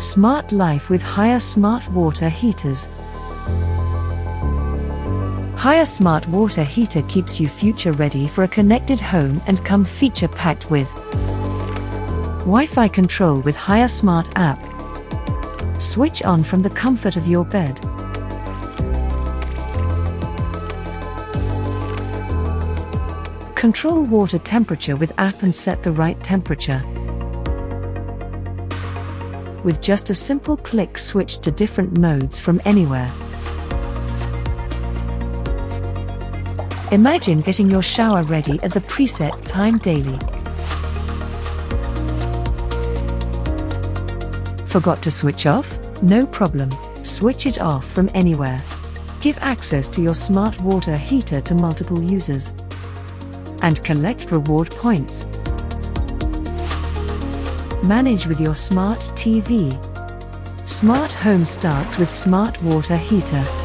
Smart life with Haier Smart Water Heaters. Haier Smart Water Heater keeps you future ready for a connected home and come feature packed with Wi Fi control with Haier Smart app. Switch on from the comfort of your bed. Control water temperature with app and set the right temperature. With just a simple click, switch to different modes from anywhere. Imagine getting your shower ready at the preset time daily. Forgot to switch off? No problem. Switch it off from anywhere. Give access to your smart water heater to multiple users. And collect reward points. Manage with your smart TV. Smart home starts with smart water heater.